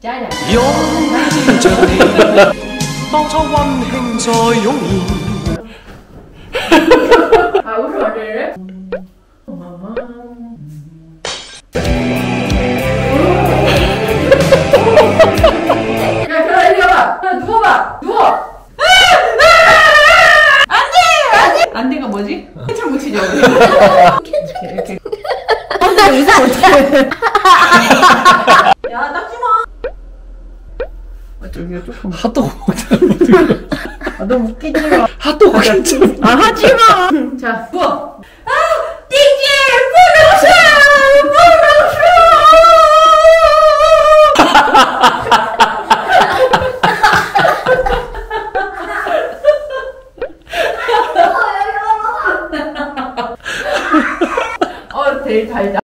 짜장. 擁着你，當初溫馨再湧現。 아 웃으면 안 되네. 엄마마. 야, 결아 이리 와봐. 결아 누워봐. 누워. 안돼, 안돼. 안돼가 뭐지? 캔슬 묻히죠. 캔슬 이렇게. 혼자 웃어 못해. 어쩌기가 조금. 핫도그 아, 너무 웃기지 마. 핫도그 괜찮아. 아 하지 마. 자 누워. 아 무너져 무너져. 어 제일 달다.